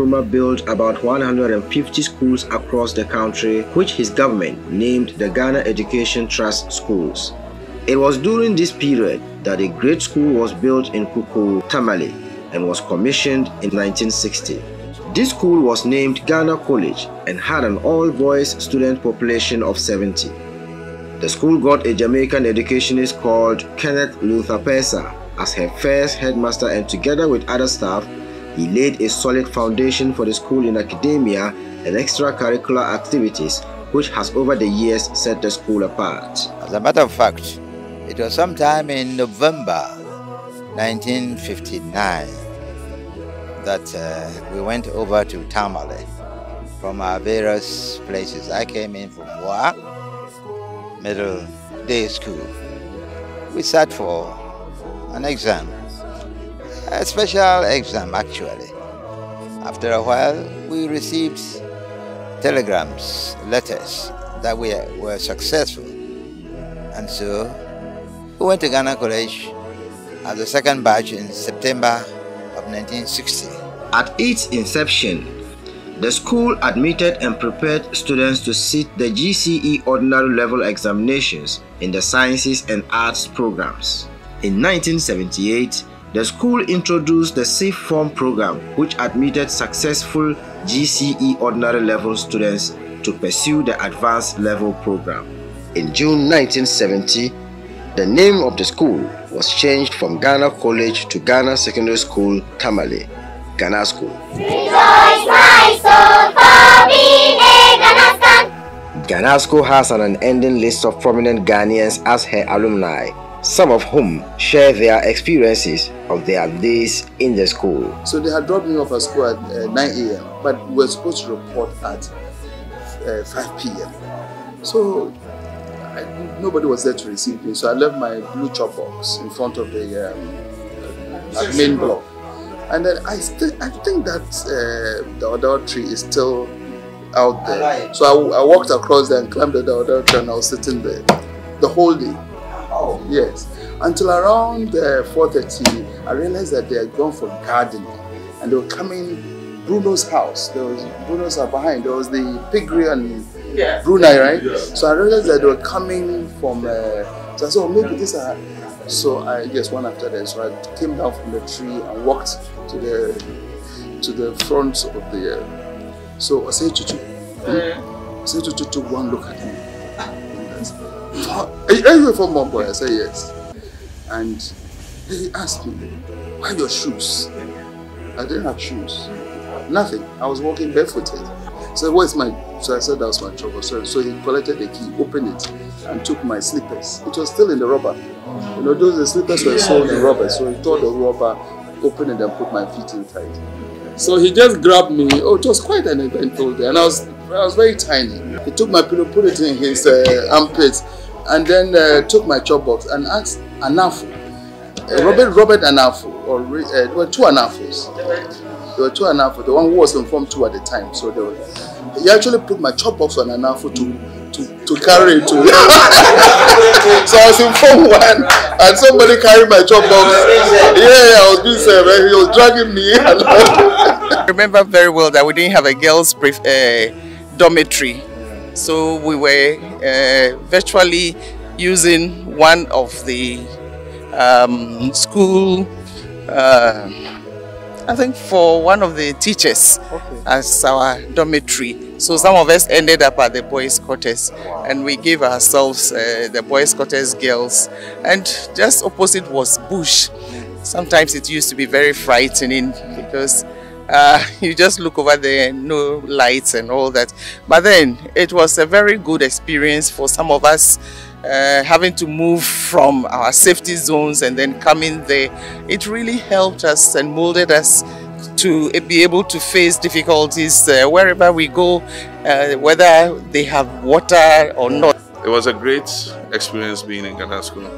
Nkrumah built about 150 schools across the country, which his government named the Ghana Education Trust Schools. It was during this period that a great school was built in Kuku, Tamale, and was commissioned in 1960. This school was named Ghana College and had an all-boys student population of 70. The school got a Jamaican educationist called Kenneth Luther Pesa as her first headmaster and together with other staff, he laid a solid foundation for the school in academia and extracurricular activities which has over the years set the school apart. As a matter of fact, it was sometime in November 1959 that uh, we went over to Tamale from our various places. I came in from Wa, middle day school. We sat for an exam, a special exam actually. After a while, we received telegrams, letters that we were successful. And so we went to Ghana College as the second batch in September of 1960. At its inception, the school admitted and prepared students to sit the GCE ordinary level examinations in the sciences and arts programs. In 1978, the school introduced the Sixth Form program, which admitted successful GCE ordinary level students to pursue the advanced level program. In June 1970, the name of the school was changed from Ghana College to Ghana Secondary School, Tamale, Ghana School. Rejoice, my soul, for being a Ghana School has an unending list of prominent Ghanaians as her alumni, some of whom share their experiences of their days in the school. So they had dropped me off at school at uh, 9 a.m., but we were supposed to report at uh, 5 p.m. So I, nobody was there to receive me, so I left my blue chop box in front of the um, main block. And then I I think that uh, the other tree is still out there. So I, I, walked across there and climbed the other tree and I was sitting there the whole day. Oh. Yes. Until around uh, 4.30, I realized that they had gone for gardening and they were coming Bruno's house. There was Bruno's house behind. There was the piggery and yeah. Brunei, right? So I realized that they were coming from. Uh, so I said, oh, maybe this. Are, so I guess one after that. So I came down from the tree and walked to the to the front of the. Uh, so I said, Chuchu, I said, took one look at me. Are you former boy? I said yes. And he asked me, why your shoes? I didn't have shoes. Nothing. I was walking barefooted. So where's my so I said that was my trouble. So, so he collected the key, opened it, and took my slippers. It was still in the rubber. You know, those the slippers were sold in rubber. So he tore the rubber, opened it, and put my feet inside. So he just grabbed me. Oh, it was quite an eventful day, and I was I was very tiny. He took my pillow, put it in his uh, armpits, and then uh, took my chop box and asked Anafu, uh, Robert Robert Anafu, or uh, there were two Anafus. There were two Anafu. The one who was informed two at the time. So there were he actually put my chop box on Anafu to to, to carry it to so I was informed one and somebody carried my chop box yeah yeah, I was being served he was dragging me I remember very well that we didn't have a girls brief uh, dormitory so we were uh, virtually using one of the um, school uh, I think for one of the teachers okay. as our dormitory. So some of us ended up at the boys' quarters wow. and we gave ourselves uh, the boys' quarters girls. And just opposite was bush. Sometimes it used to be very frightening because uh, you just look over there, no lights and all that. But then it was a very good experience for some of us uh, having to move from our safety zones and then coming there, it really helped us and molded us to be able to face difficulties uh, wherever we go, uh, whether they have water or not. It was a great experience being in Ghana School.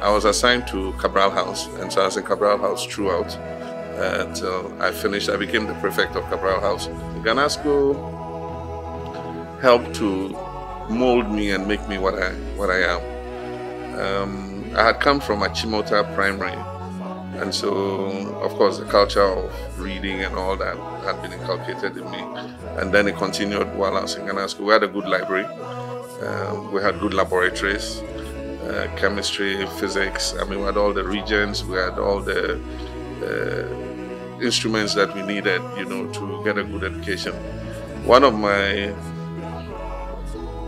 I was assigned to Cabral House, and so I was in Cabral House throughout until I finished. I became the prefect of Cabral House. Ghana School helped to mold me and make me what I what I am. Um, I had come from Achimota Primary And so, of course, the culture of reading and all that had been inculcated in me. And then it continued while I was in Ghana school. We had a good library, um, we had good laboratories, uh, chemistry, physics. I mean, we had all the regions, we had all the uh, instruments that we needed, you know, to get a good education. One of my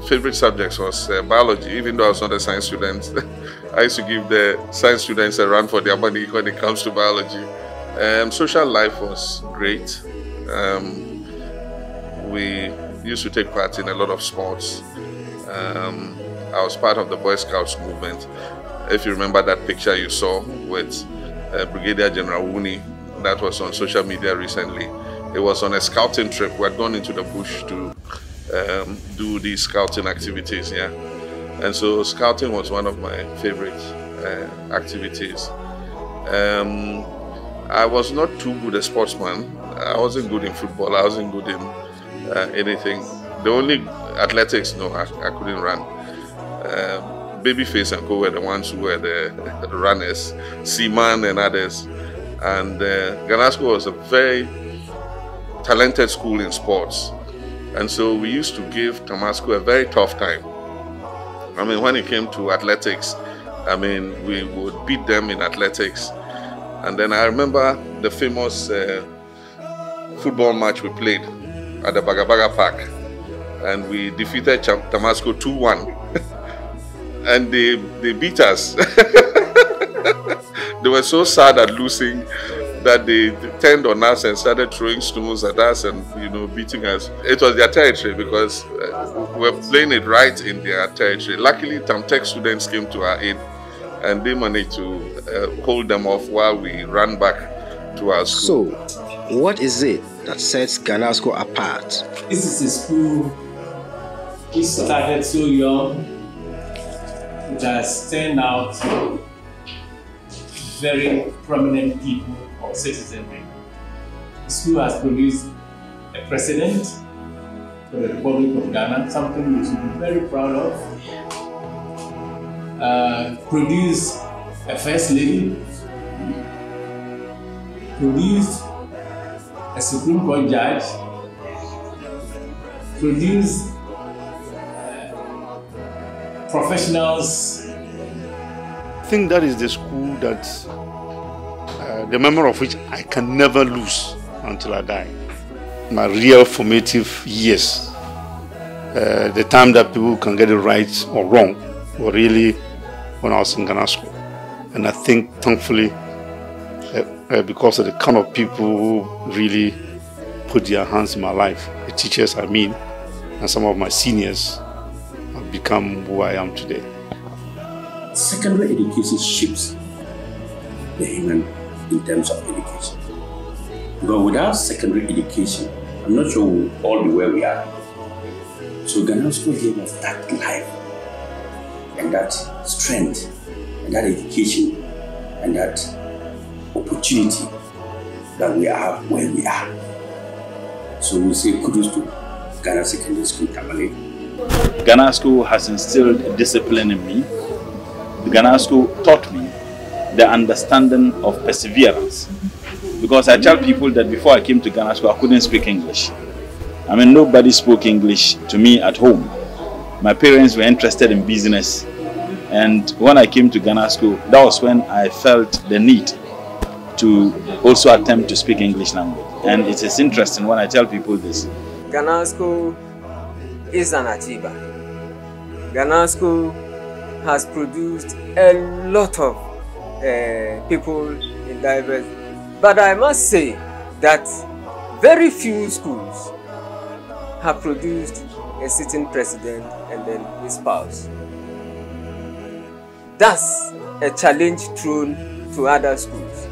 favorite subjects was uh, biology, even though I was not a science student. I used to give the science students a run for their money when it comes to biology. Um, social life was great. Um, we used to take part in a lot of sports. Um, I was part of the Boy Scouts movement. If you remember that picture you saw with uh, Brigadier General Wuni, that was on social media recently. It was on a scouting trip. We had gone into the bush to um, do these scouting activities, yeah. And so scouting was one of my favorite uh, activities. Um, I was not too good a sportsman. I wasn't good in football. I wasn't good in uh, anything. The only athletics, no, I, I couldn't run. Um, Babyface and Co were the ones who were the, runners, Seaman and others. And uh, Ghana School was a very talented school in sports. And so we used to give Tamasco a very tough time. I mean, when it came to athletics, I mean, we would beat them in athletics. And then I remember the famous uh, football match we played at the Bagabaga Park. And we defeated Tamasco 2 1. and they, they beat us. they were so sad at losing that they turned on us and started throwing stones at us and you know beating us. It was their territory because uh, we were playing it right in their territory. Luckily, Tamtech students came to our aid and they managed to uh, hold them off while we ran back to our school. So, what is it that sets Ghanasco apart? This is a school which started so young. It has turned out very prominent people of citizenry. The school has produced a president for the Republic of Ghana, something we should be very proud of. Uh, produced a first lady, produced a Supreme Court judge, produced professionals. I think that is the school that uh, the memory of which I can never lose until I die. My real formative years, uh, the time that people can get it right or wrong, were really when I was in Ghana school. And I think, thankfully, uh, uh, because of the kind of people who really put their hands in my life, the teachers I mean, and some of my seniors, become who I am today. Secondary education shapes the human in terms of education. But without secondary education, I'm not sure we'll all be where we are. So Ghana School gave us that life and that strength and that education and that opportunity that we are where we are. So we say kudos to Ghana Secondary School Tamale. Ghana School has instilled discipline in me. The Ghana School taught me the understanding of perseverance. Because I tell people that before I came to Ghana School, I couldn't speak English. I mean, nobody spoke English to me at home. My parents were interested in business. And when I came to Ghana School, that was when I felt the need to also attempt to speak English language. And it is interesting when I tell people this. Ghana School is an achiever. Ghana School has produced a lot of uh, people in diverse. But I must say that very few schools have produced a sitting president and then his spouse. That's a challenge thrown to other schools.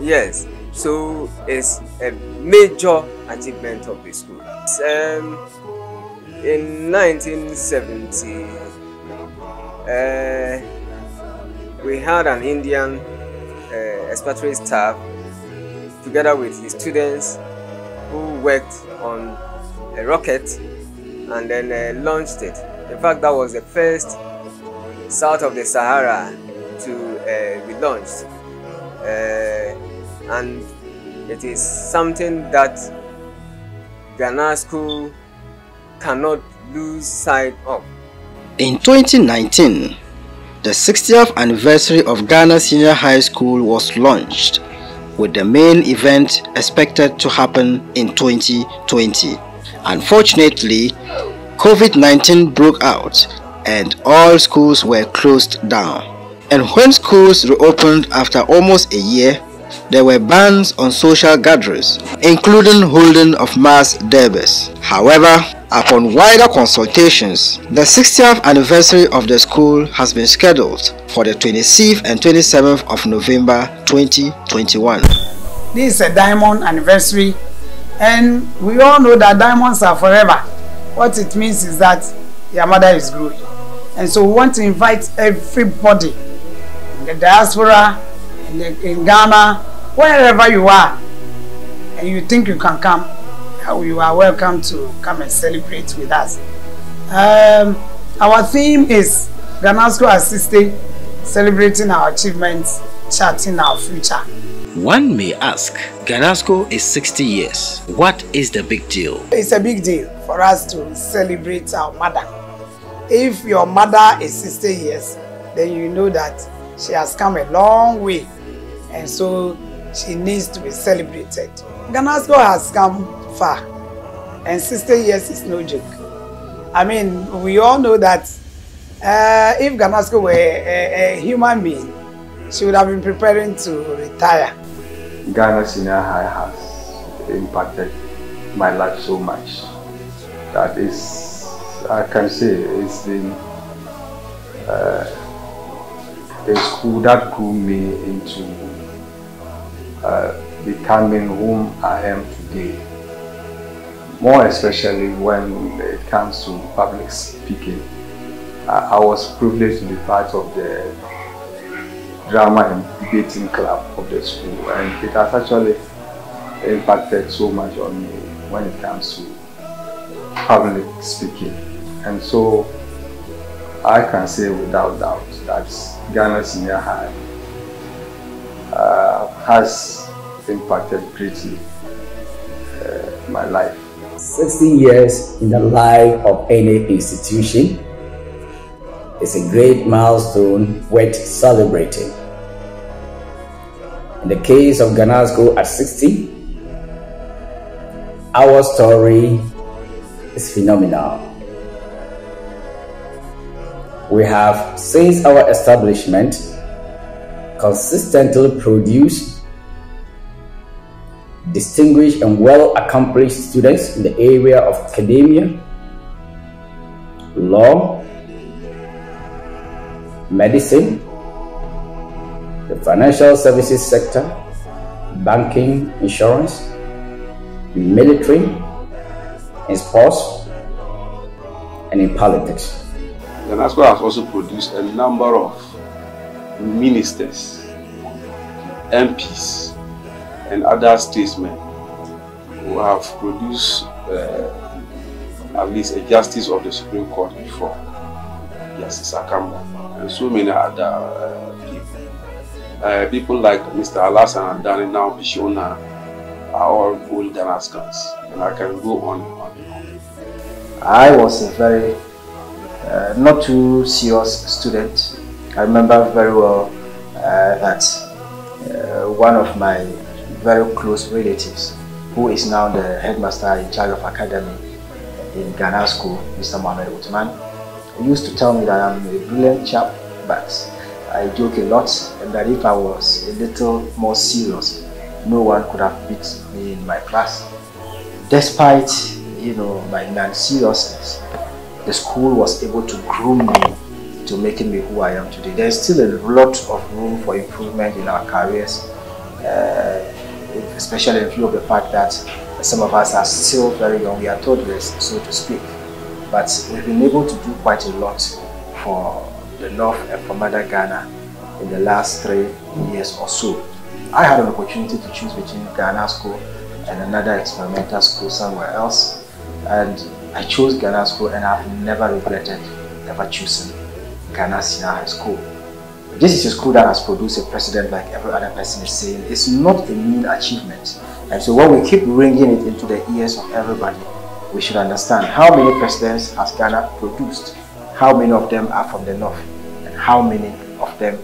Yes, so it's a major achievement of the school. Um, in 1970, uh, we had an Indian uh, expatriate staff together with his students who worked on a rocket and then uh, launched it. In fact, that was the first south of the Sahara to uh, be launched. Uh, and it is something that Ghana School cannot lose sight of. In 2019, the 60th anniversary of Ghana Senior High School was launched, with the main event expected to happen in 2020. Unfortunately, COVID-19 broke out and all schools were closed down. And when schools reopened after almost a year, there were bans on social gatherings, including holding of mass derbys. However, upon wider consultations, the 60th anniversary of the school has been scheduled for the 26th and 27th of November 2021. This is a diamond anniversary and we all know that diamonds are forever. What it means is that your mother is growing. And so we want to invite everybody in the diaspora, in, the, in Ghana, wherever you are, and you think you can come, you are welcome to come and celebrate with us. Um, our theme is Ghanasco Assisting, celebrating our achievements, charting our future. One may ask, Ghanasco is 60 years. What is the big deal? It's a big deal for us to celebrate our mother. If your mother is 60 years, then you know that she has come a long way and so she needs to be celebrated. Ghanasco has come far and 60 years is no joke. I mean, we all know that uh, if Ghanasco were a, a human being, she would have been preparing to retire. Ghana Senior High has impacted my life so much. That is, I can say, it's been uh, a school that grew me into uh, becoming whom I am today. More especially when it comes to public speaking. I was privileged to be part of the drama and debating club of the school and it has actually impacted so much on me when it comes to public speaking and so I can say without doubt that Ghana Senior High uh, has impacted greatly uh, my life. 16 years in the life of any institution is a great milestone worth celebrating. In the case of Ghanasco at 60, our story is phenomenal. We have, since our establishment, consistently produced distinguished and well accomplished students in the area of academia, law, medicine, the financial services sector, banking, insurance, military, in sports, and in politics. Ghanasco has also produced a number of ministers, MPs, and other statesmen who have produced uh, at least a justice of the Supreme Court before, Justice Akamba, and so many other uh, people. Uh, people like Mr. Alasan and Danny now Bishona are all old Ghanascans, and I can go on and on. I was a very uh, not too serious student. I remember very well uh, that uh, one of my very close relatives, who is now the headmaster in charge of academy in Ghana School, Mr. Mohamed Utman, used to tell me that I'm a brilliant chap, but I joke a lot and that if I was a little more serious, no one could have beat me in my class. Despite, you know, my non-seriousness, the school was able to groom me to making me who I am today. There's still a lot of room for improvement in our careers, uh, especially in view of the fact that some of us are still very young, we are toddlers, so to speak. But we've been able to do quite a lot for the North and for Mother Ghana in the last three years or so. I had an opportunity to choose between Ghana School and another experimental school somewhere else. And I chose Ghana School and I've never regretted ever choosing Ghana Senior High School. this is a school that has produced a president like every other person is saying. It's not a mean achievement. And so when we keep ringing it into the ears of everybody, we should understand how many presidents has Ghana produced, how many of them are from the north, and how many of them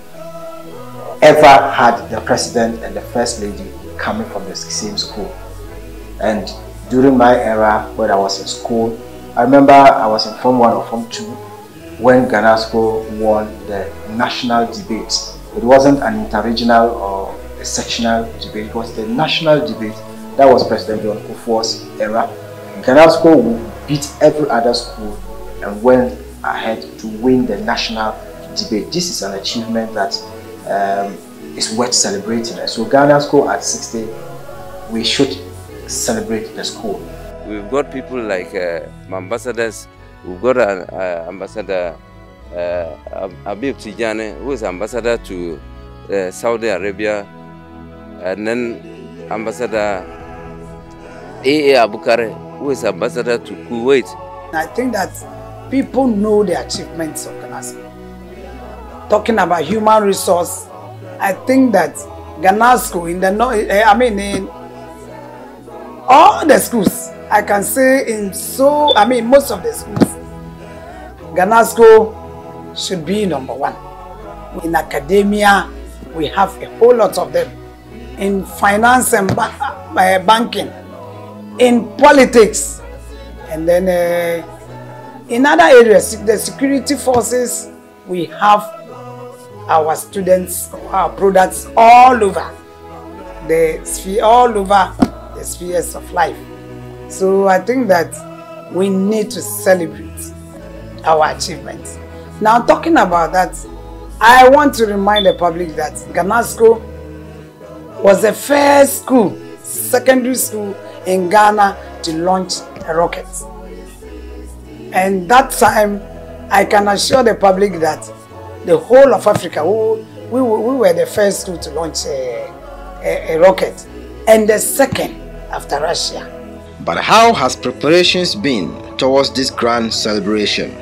ever had the president and the first lady coming from the same school. And during my era when I was in school, I remember I was in Form 1 or Form 2 when Ghanasco won the national debate. It wasn't an interregional or a sectional debate, it was the national debate. That was President John Kufuor's era. Ghanasco beat every other school and went ahead to win the national debate. This is an achievement that um, is worth celebrating. So Ghana School at 60, we should celebrate the school. We've got people like uh, ambassadors. We've got an ambassador, uh, Abib Tijane, who is ambassador to uh, Saudi Arabia, and then ambassador A.A. Abukare, who is ambassador to Kuwait. I think that people know the achievements of Ghana Talking about human resource I think that Ghana school in the eh, I mean in all the schools, I can say in so, I mean most of the schools, Ghana school should be number one. In academia, we have a whole lot of them. In finance and ba uh, banking, in politics, and then uh, in other areas, the security forces, we have our students, our products all over the sphere, all over the spheres of life. So I think that we need to celebrate our achievements. Now talking about that, I want to remind the public that Ghanasco was the first school, secondary school in Ghana to launch a rocket. And that time, I can assure the public that the whole of Africa. We, we, we were the first to, to launch a, a, a rocket and the second after Russia. But how has preparations been towards this grand celebration?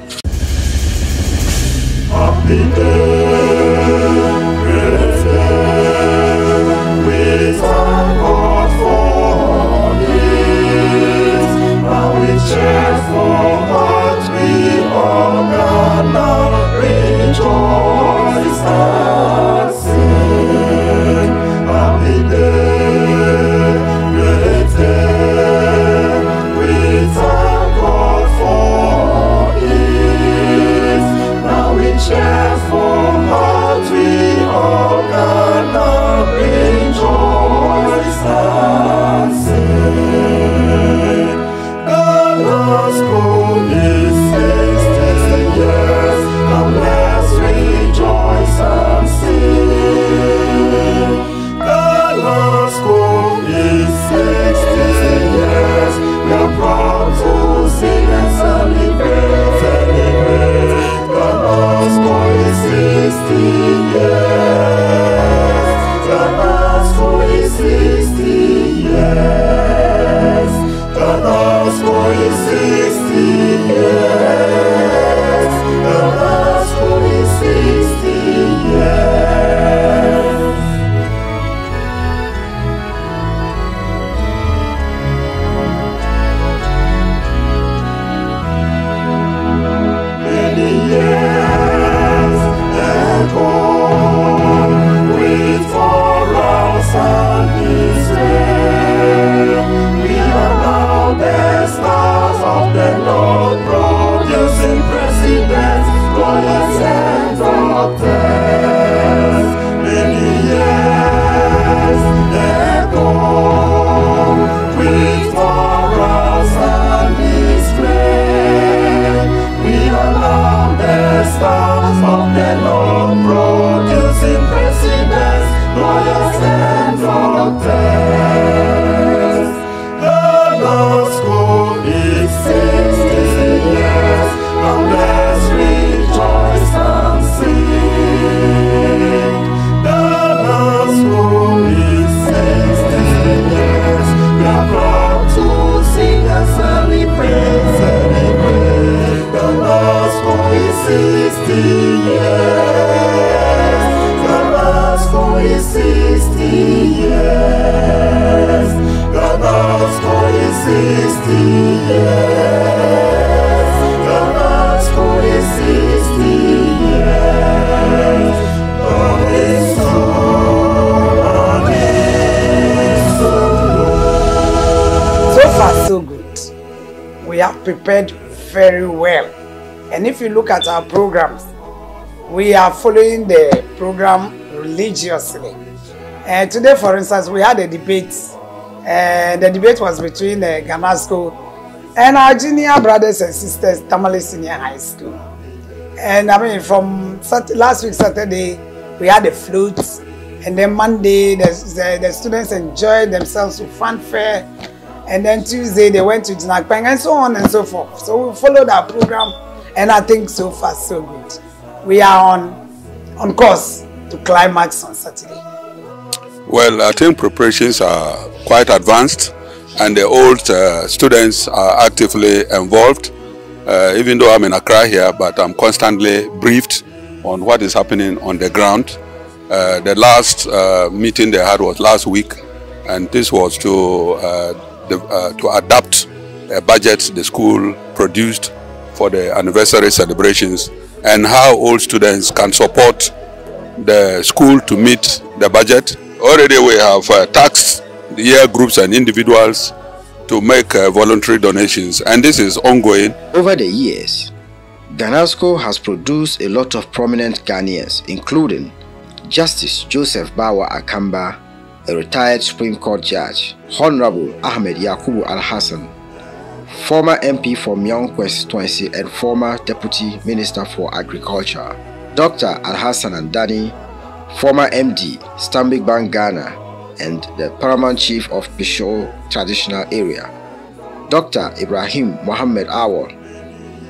If you look at our programs, we are following the program religiously. And today, for instance, we had a debate. And the debate was between the Ghana School and our junior brothers and sisters, Tamale Senior High School. And I mean, from last week, Saturday, we had the floats. And then Monday, the, the, the students enjoyed themselves with fanfare. And then Tuesday, they went to Jinakpeng and so on and so forth. So we followed our program. And I think so far, so good. We are on, on course to climax on Saturday. Well, I think preparations are quite advanced and the old uh, students are actively involved. Uh, even though I'm in Accra here, but I'm constantly briefed on what is happening on the ground. Uh, the last uh, meeting they had was last week, and this was to, uh, the, uh, to adapt a budget the school produced for the anniversary celebrations and how all students can support the school to meet the budget. Already we have uh, taxed the year groups and individuals to make uh, voluntary donations and this is ongoing. Over the years, Ghanasco has produced a lot of prominent Ghanaians, including Justice Joseph Bawa Akamba, a retired Supreme Court judge, Honorable Ahmed Yakubu Al Hassan, former MP for Mion constituency and former Deputy Minister for Agriculture, Dr. Al Hassan Andani, former MD, Stanbic Bank Ghana, and the Paramount Chief of Bisho Traditional Area, Dr. Ibrahim Mohammed Awal,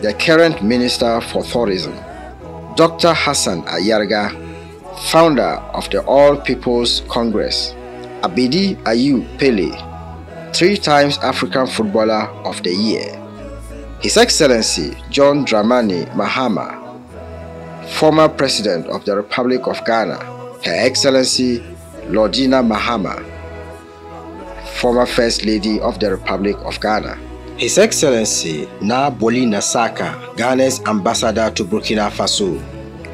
the current Minister for Tourism, Dr. Hassan Ayariga, founder of the All People's Congress, Abedi Ayew Pele, three times African Footballer of the Year, His Excellency John Dramani Mahama, former President of the Republic of Ghana, Her Excellency Lordina Mahama, former First Lady of the Republic of Ghana. His Excellency Na Naboli Nasaka, Ghana's ambassador to Burkina Faso,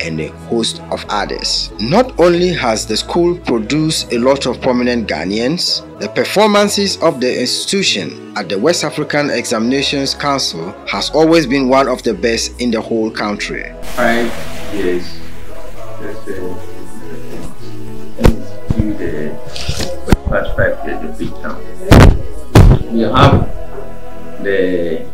and a host of others. Not only has the school produced a lot of prominent Ghanaians, the performances of the institution at the West African Examinations Council has always been one of the best in the whole country. Five years. The past five years big town. We have the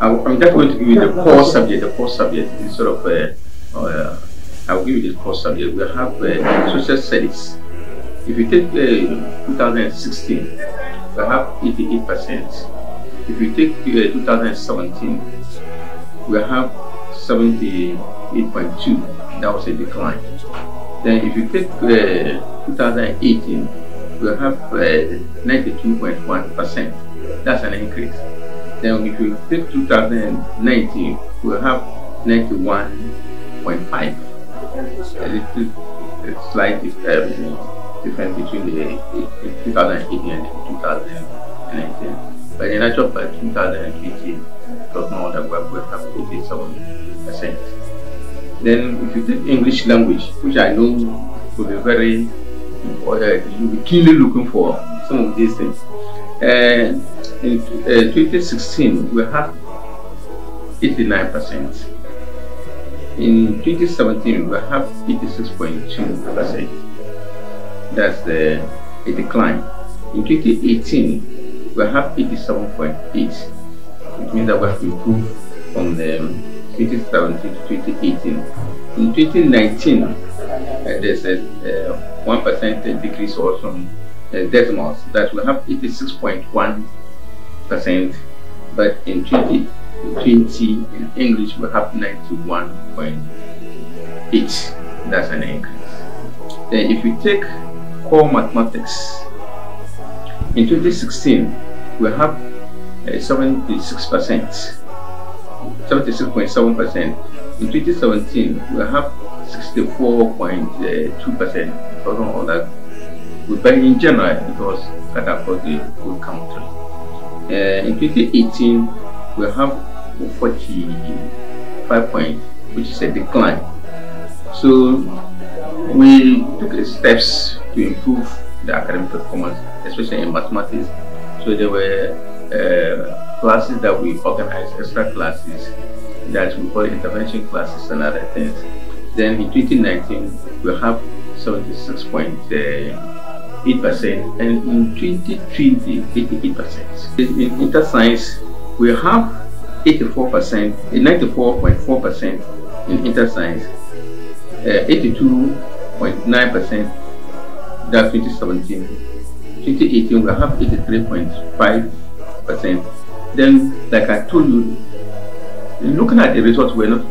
I'm just going to give you the core subject, the core subject, instead of, uh, uh, I'll give you the core subject. We have uh, social studies. If you take uh, 2016, we have 88%. If you take uh, 2017, we have 78.2. That was a decline. Then if you take uh, 2018, we have uh, 92.1%. That's an increase. Then if you take 2019, we'll have 91.5. A little slight difference between the, the 2018 and 2019. But in actual fact, 2018 was more than what we have 87%. Then if you take English language, which I know will be very, uh, you'll be keenly looking for some of these things. Uh, in uh, 2016, we had 89%. In 2017, we have 86.2%. That's the, a decline. In 2018, we have 87.8. It means that we have improved from the 2017 to 2018. In 2019, uh, there's a uh, 1% decrease uh, Uh, decimals that we have 86.1 percent, but in 2020 in English we have 91.8. That's an increase. Then if we take core mathematics, in 2016 we have uh, 76 percent, 76.7 percent. In 2017 we have 64.2% because of that. But in general, because cut across the whole country. Uh, in 2018, we have 45 points, which is a decline. So we took steps to improve the academic performance, especially in mathematics. So there were uh, classes that we organized, extra classes that we call intervention classes and other things. Then in 2019, we have 76.8%, and in 2020, 88%. In inter science, we have 84%, 94.4% eh, in inter science, eh, 82.9% that 2017. 2018, we have 83.5%. Then, like I told you, looking at the results, we're not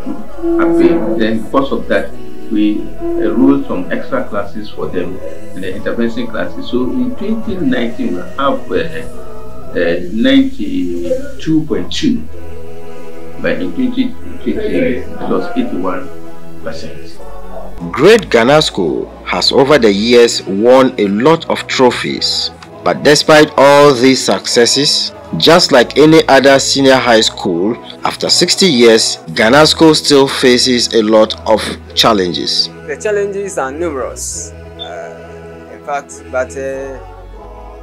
happy. Then, because of that, we enrolled some extra classes for them in the intervention classes. So in 2019, we have uh, uh, 92.2, but in 2020, it was 81%. Great Ghana School has over the years won a lot of trophies. But despite all these successes, just like any other senior high school, after 60 years, Ghana School still faces a lot of challenges. The challenges are numerous, uh, in fact, but uh,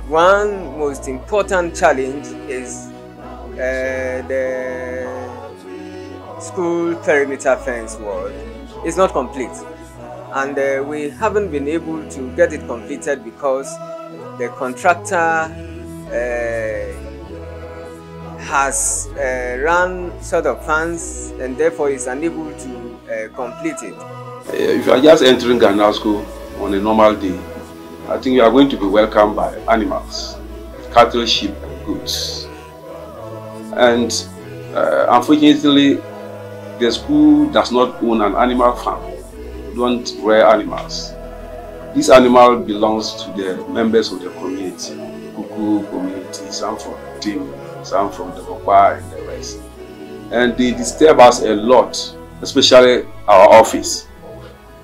one most important challenge is uh, the school perimeter fence wall. It's not complete and uh, we haven't been able to get it completed because the contractor uh, has uh, run sort of funds and therefore is unable to uh, complete it. If you are just entering Ghana school on a normal day, I think you are going to be welcomed by animals, cattle, sheep, goods. And uh, unfortunately, the school does not own an animal farm We don't rear animals. This animal belongs to the members of the community, Kuku community, from Tim, some from the Bokwa and the rest. And they disturb us a lot, especially our office.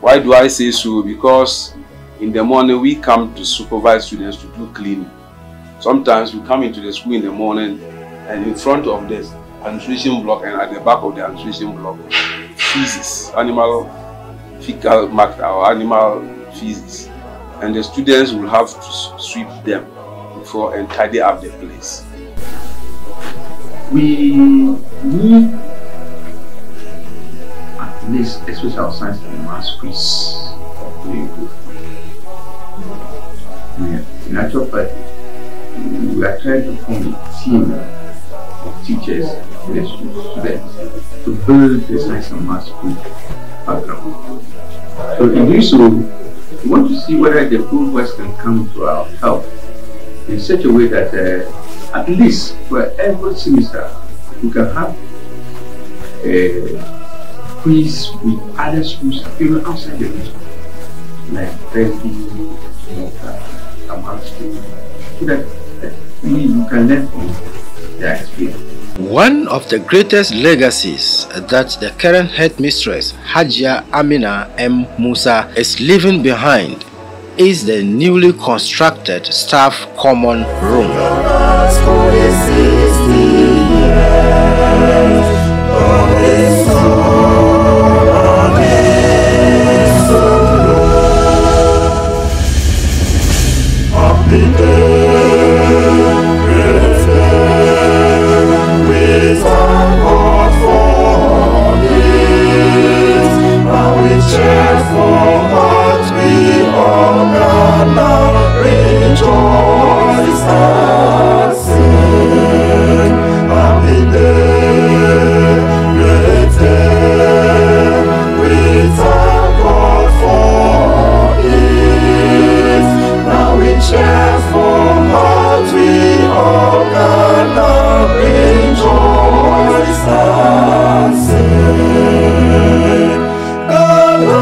Why do I say so? Because in the morning we come to supervise students to do cleaning. Sometimes we come into the school in the morning and in front of the administration block and at the back of the administration block, feces, animal fecal matter or animal feces and the students will have to sweep them before and tidy up the place. We need at least a special science and math quiz to improve. In actual fact, we are trying to form a team of teachers students to build the science and math background. So in doing so, we want to see whether the full can come to our help in such a way that uh, at least for every semester we can have a quiz with other schools even outside the region, like Berkeley, Malta, School, so that uh, we can learn from their experience. One of the greatest legacies that the current headmistress Hajia Amina M. Musa is leaving behind is the newly constructed staff common room.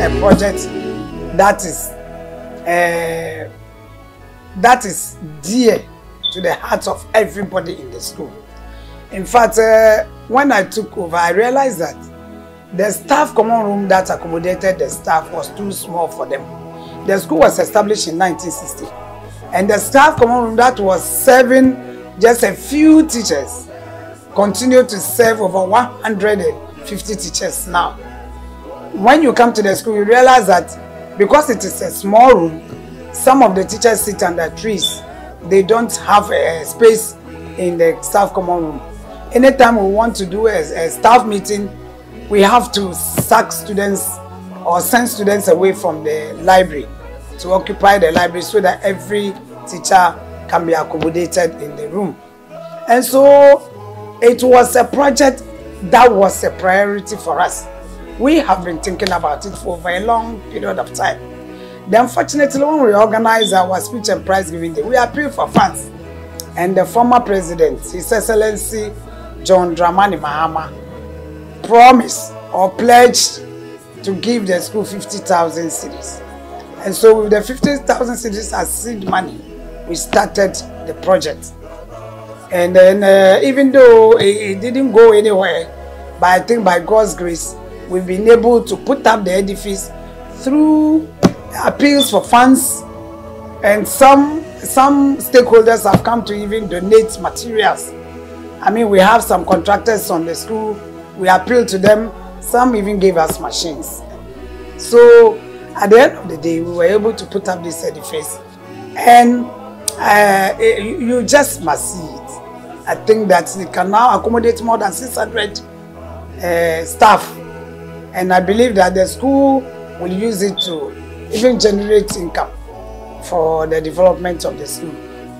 a project that is uh, that is dear to the heart of everybody in the school. In fact, uh, when I took over, I realized that the staff common room that accommodated the staff was too small for them. The school was established in 1960, and the staff common room that was serving just a few teachers continued to serve over 150 teachers now. When you come to the school, you realize that because it is a small room, some of the teachers sit under trees. They don't have a space in the staff common room. Anytime we want to do a, a staff meeting, we have to sack students or send students away from the library to occupy the library so that every teacher can be accommodated in the room. And so it was a project that was a priority for us. We have been thinking about it for a long period of time. Then unfortunately, when we organized our speech and prize giving day, we appealed for funds. And the former president, His Excellency John Dramani Mahama, promised or pledged to give the school 50,000 cedis. And so with the 50,000 cedis as seed money, we started the project. And then uh, even though it, it didn't go anywhere, but I think by God's grace, we've been able to put up the edifice through appeals for funds and some some stakeholders have come to even donate materials. I mean, we have some contractors on the school, we appeal to them, some even gave us machines. So at the end of the day, we were able to put up this edifice and uh, it, you just must see it. I think that it can now accommodate more than 600 uh, staff and I believe that the school will use it to even generate income for the development of the school.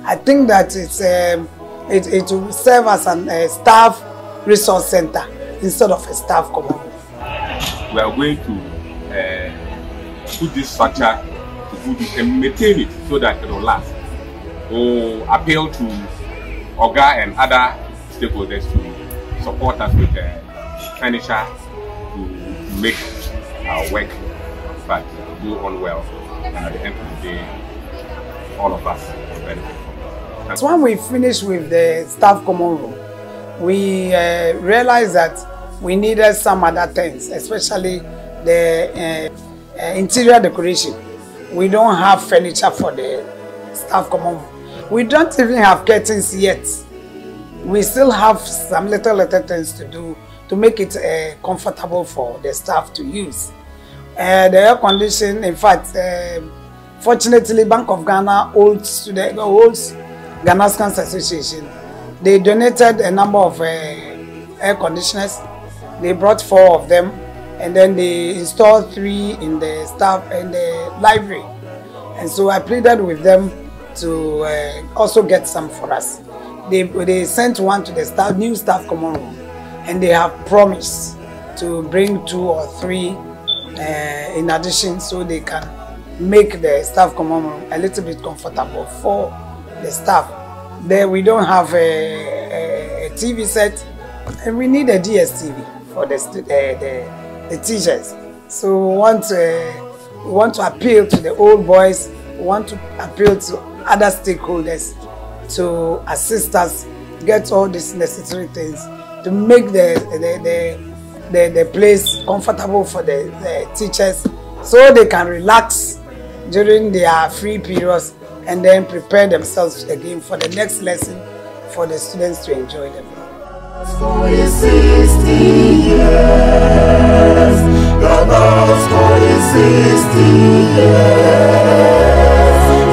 I think that it's, um, it, it will serve as a staff resource center instead of a staff command. We are going to uh, put this structure to put it and maintain it so that it will last. We appeal to Oga and other stakeholders to support us with uh, furniture make our work but go on well. And at the end of the day, all of us will benefit from it. So when we finish with the staff common room, we uh, realized that we needed some other things, especially the uh, uh, interior decoration. We don't have furniture for the staff common room. We don't even have curtains yet. We still have some little little things to do to make it uh, comfortable for the staff to use. Uh, the air condition, in fact, uh, fortunately, Bank of Ghana old the, old Ghanascans Association, they donated a number of air conditioners. They brought four of them, and then they installed three in the staff in the library. And so I pleaded with them to also get some for us. They they sent one to the staff new staff common room, and they have promised to bring two or three uh, in addition so they can make the staff common room a little bit comfortable for the staff. There we don't have a, a, a TV set and we need a DSTV for the, uh, the, the teachers. So we want, uh, we want to appeal to the old boys, we want to appeal to other stakeholders to assist us get all these necessary things to make the, the, the the, the place comfortable for the, the teachers so they can relax during their free periods and then prepare themselves again for the next lesson for the students to enjoy them. For 60 years, Ghana's for 60 years,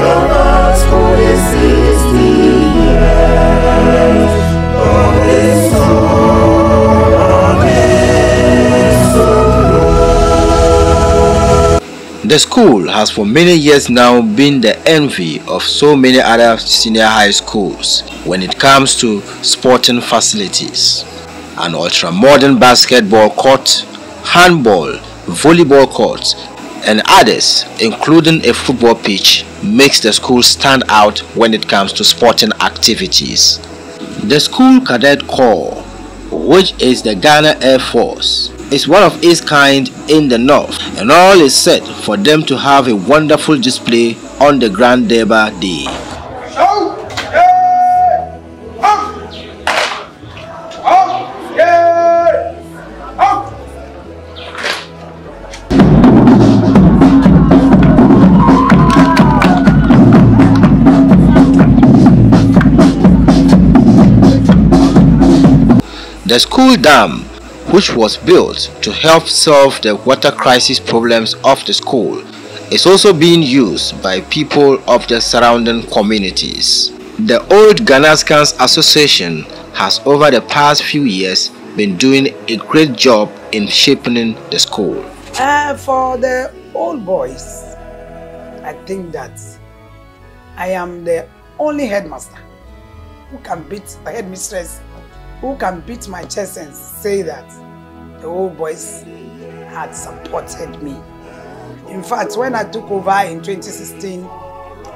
Ghana's for 60 years, The school has for many years now been the envy of so many other senior high schools when it comes to sporting facilities. An ultra-modern basketball court, handball, volleyball courts, and others, including a football pitch, makes the school stand out when it comes to sporting activities. The School Cadet Corps, which is the Ghana Air Force, is one of its kind in the north and all is set for them to have a wonderful display on the Grand Durbar Day. The school dam, which was built to help solve the water crisis problems of the school, is also being used by people of the surrounding communities. The Old Ghanascans Association has over the past few years been doing a great job in shaping the school. Uh, for the old boys, I think that I am the only headmaster who can beat a headmistress who can beat my chest and say that the old boys had supported me. In fact, when I took over in 2016,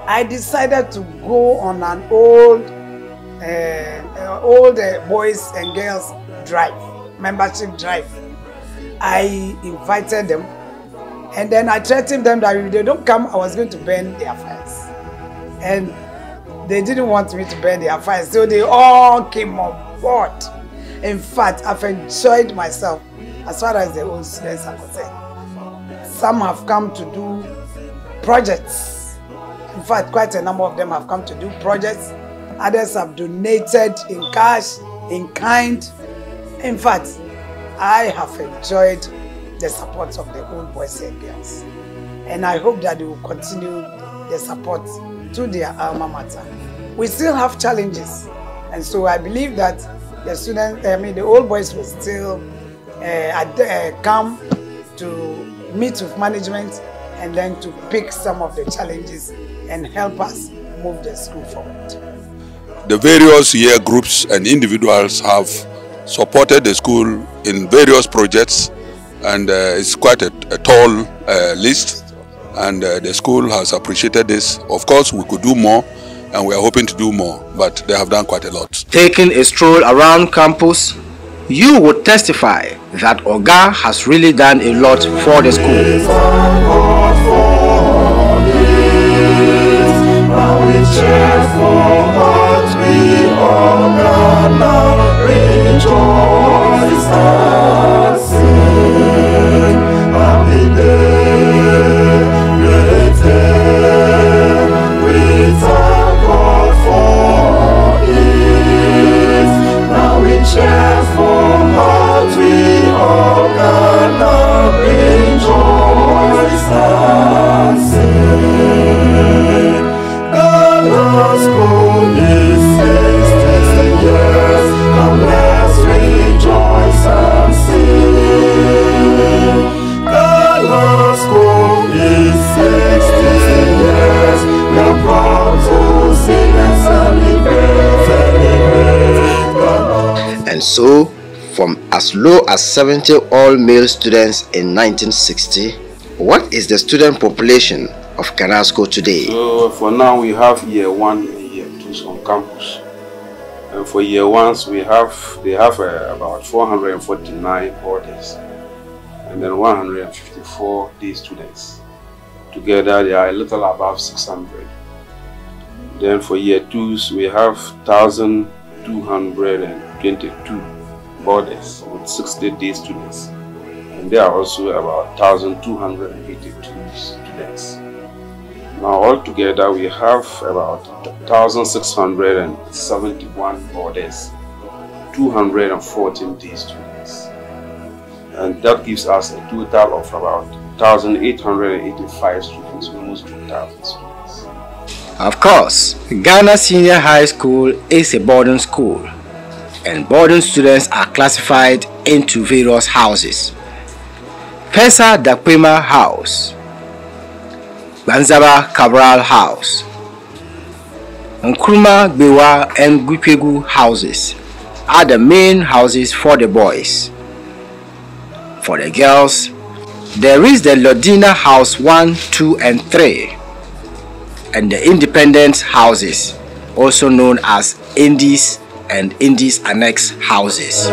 I decided to go on an old, uh, uh, old uh, boys and girls drive, membership drive. I invited them and then I threatened them that if they don't come, I was going to burn their fires. And they didn't want me to burn their fires, so they all came on In fact, I've enjoyed myself as far as the old students are concerned. Some have come to do projects. In fact, quite a number of them have come to do projects. Others have donated in cash, in kind. In fact, I have enjoyed the support of the old boys and girls. And I hope that they will continue the support to their alma mater. We still have challenges. And so I believe that the students, I mean, the old boys will still uh, uh, come to meet with management and then to pick some of the challenges and help us move the school forward. The various year groups and individuals have supported the school in various projects and uh, it's quite a, a tall uh, list and uh, the school has appreciated this. Of course, we could do more and we are hoping to do more, but they have done quite a lot. Taking a stroll around campus, you would testify that Oga has really done a lot for the school. As low as 70 all-male students in 1960, what is the student population of Ghanasco today? So for now we have year one and year two on campus. And for year ones we have they have uh, about 449 boarders and then 154 day students. Together they are a little above 600. Then for year twos we have 1,222 boarders with 60 day students. And there are also about 1,282 students. Now altogether we have about 1,671 boarders, 214 day students. And that gives us a total of about 1,885 students, almost 2,000 students. Of course, Ghana Senior High School is a boarding school and boarding students are classified into various houses. Pesa Dakwema House, Banzaba Cabral House, Nkrumah Bewa and Gukwegu houses are the main houses for the boys. For the girls, there is the Lodina House 1, 2 and 3 and the independent houses, also known as Indies and Indies Annex houses.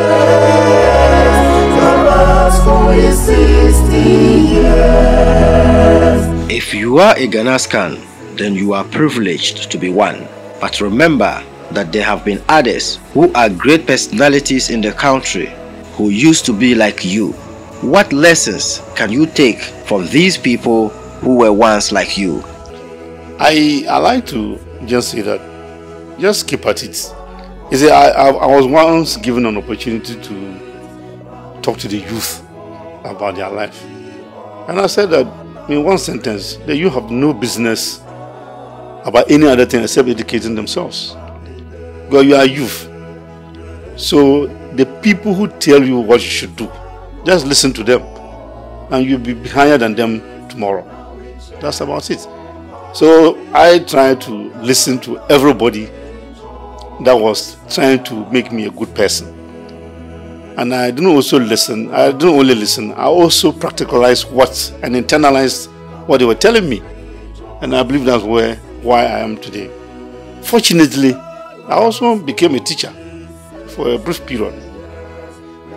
If you are a Ghanascan, then you are privileged to be one. But remember that there have been others who are great personalities in the country who used to be like you. What lessons can you take from these people who were once like you? I, I like to just say that just keep at it. You see, I, I, I was once given an opportunity to talk to the youth about their life. And I said that in one sentence, that you have no business about any other thing except educating themselves. Because you are youth. So the people who tell you what you should do, just listen to them. And you'll be higher than them tomorrow. That's about it. So I try to listen to everybody that was trying to make me a good person. And I didn't also listen, I didn't only listen, I also practicalized what and internalized what they were telling me. And I believe that's where why I am today. Fortunately, I also became a teacher for a brief period.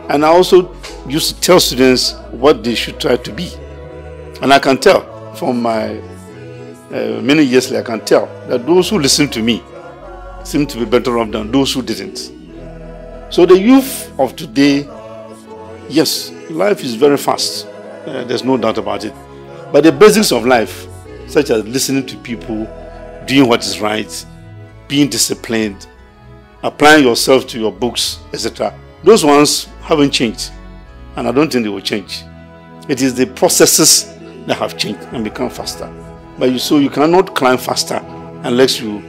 And I also used to tell students what they should try to be. And I can tell from my uh, many years later, I can tell that those who listened to me seem to be better off than those who didn't. So the youth of today, yes, life is very fast. Uh, there's no doubt about it. But the basics of life, such as listening to people, doing what is right, being disciplined, applying yourself to your books, etc., those ones haven't changed. And I don't think they will change. It is the processes that have changed and become faster. But you, so you cannot climb faster unless you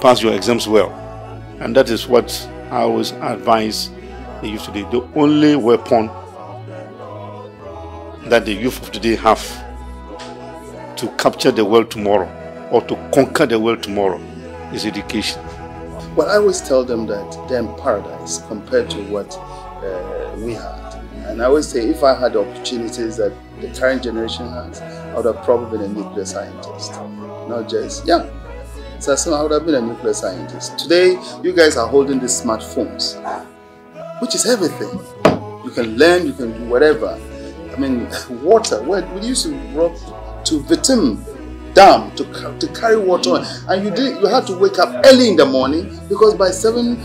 pass your exams well. And that is what I always advise the youth today. The only weapon that the youth of today have to capture the world tomorrow or to conquer the world tomorrow is education. Well, I always tell them that they're in paradise compared to what uh, we had. And I always say if I had the opportunities that the current generation has, I would have probably been a nuclear scientist. Not just, yeah, so I would have been a nuclear scientist. Today, you guys are holding these smartphones, which is everything. You can learn, you can do whatever. I mean, water. We used to walk to Vitim Dam to, to carry water, and you did. You had to wake up early in the morning because by seven,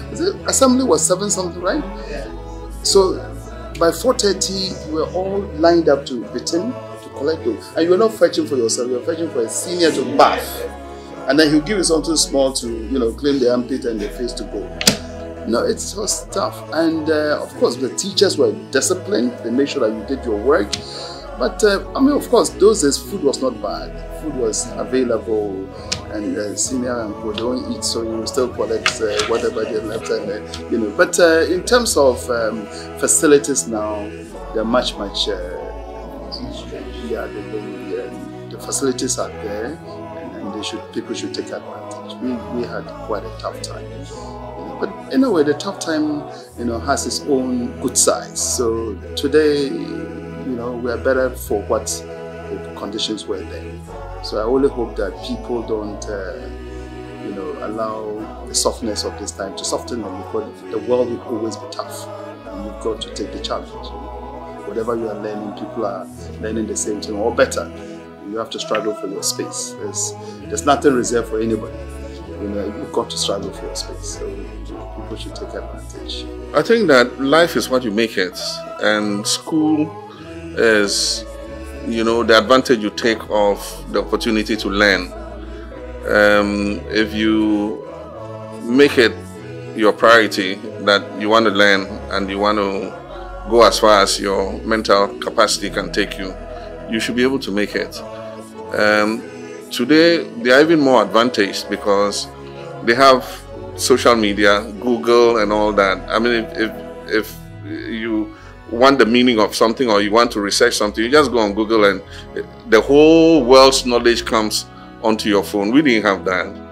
assembly was seven something, right? So by 4.30, you were all lined up to Vitim to collect those. And you were not fetching for yourself, you were fetching for a senior to bath and then he'll give you something small to you know clean the armpit and the face to go. No it's just tough. And uh, of course the teachers were disciplined. They made sure that you did your work. But uh, i mean of course those days food was not bad. Food was available. And uh, senior and people don't eat so you still collect uh, whatever they left and uh, you know. But uh, in terms of um, facilities now they're much much yeah the, the, the facilities are there should people should take advantage. We, we had quite a tough time. You know, but in a way, the tough time, you know, has its own good sides. So today, you know, we are better for what the conditions were then. So I only hope that people don't, uh, you know, allow the softness of this time to soften them because the world will always be tough. And you've got to take the challenge. Whatever you are learning, people are learning the same thing or better you have to struggle for your space. There's, there's nothing reserved for anybody. You know, you've got to struggle for your space. So people should take advantage. I think that life is what you make it, and school is, you know, the advantage you take of the opportunity to learn. Um, if you make it your priority that you want to learn and you want to go as far as your mental capacity can take you, you should be able to make it. Um, today, they are even more advantaged because they have social media, Google, and all that. I mean, if, if, if you want the meaning of something or you want to research something, you just go on Google and the whole world's knowledge comes onto your phone. We didn't have that.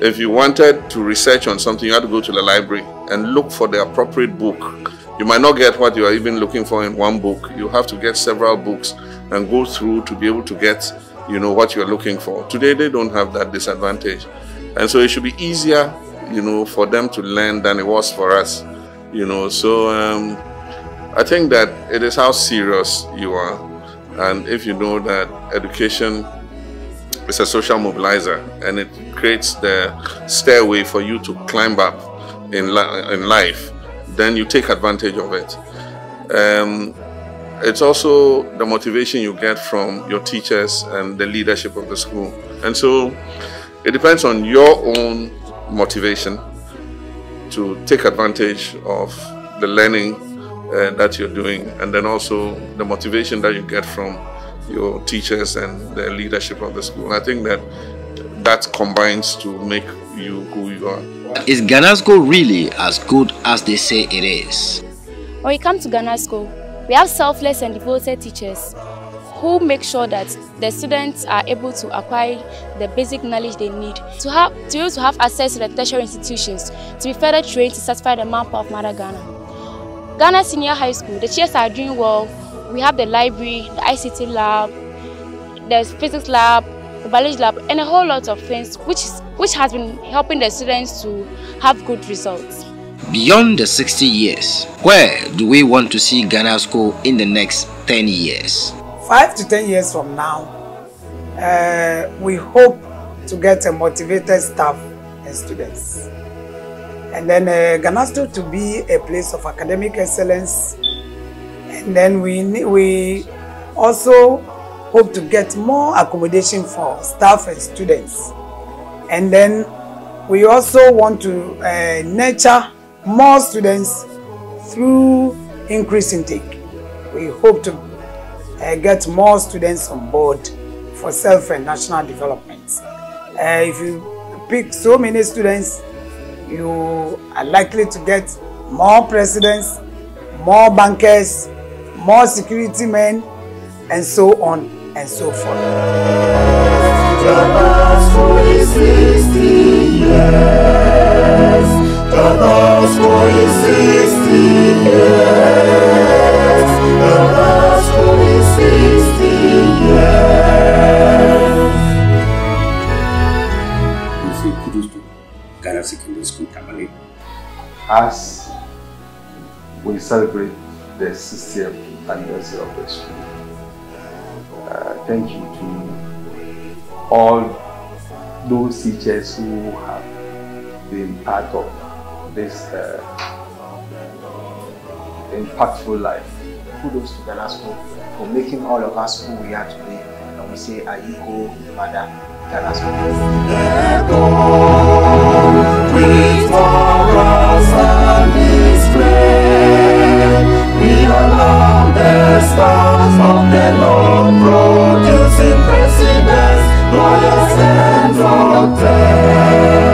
If you wanted to research on something, you had to go to the library and look for the appropriate book. You might not get what you are even looking for in one book. You have to get several books and go through to be able to get you know what you're looking for. Today they don't have that disadvantage. And so it should be easier you know, for them to learn than it was for us, you know. So um, I think that it is how serious you are, and if you know that education is a social mobilizer and it creates the stairway for you to climb up in, li- in life, then you take advantage of it. Um, it's also the motivation you get from your teachers and the leadership of the school. And so it depends on your own motivation to take advantage of the learning uh, that you're doing, and then also the motivation that you get from your teachers and the leadership of the school. I think that that combines to make you who you are. Is Ghana School really as good as they say it is? When you come to Ghana School, we have selfless and devoted teachers who make sure that the students are able to acquire the basic knowledge they need to have to able to have access to the tertiary institutions to be further trained to satisfy the manpower of Mother Ghana. Ghana Senior High School, the teachers are doing well. We have the library, the ICT lab, the physics lab, the biology lab, and a whole lot of things which is which has been helping the students to have good results. Beyond the 60 years, where do we want to see Ghana School in the next 10 years? Five to 10 years from now, uh, we hope to get a motivated staff and students. And then uh, to be a place of academic excellence. And then we, we also hope to get more accommodation for staff and students. And then we also want to uh, nurture more students through increased intake. We hope to uh, get more students on board for self and national development. Uh, if you pick so many students, you are likely to get more presidents, more bankers, more security men, and so on and so forth. Ghanasco is 60 years. Ghanasco is 60 years. Ghanasco is 60 years. We say kudos to Ghana Secondary School Tamale. as we celebrate the 60th anniversary of the school. Uh, thank you to all those teachers who have been part of this uh, impactful life. Kudos to Ghana School for making all of us who we are today. And we say, Ayiko, Mother, Ghana School. We the stars of the Lord producing presidents, lawyers and doctors.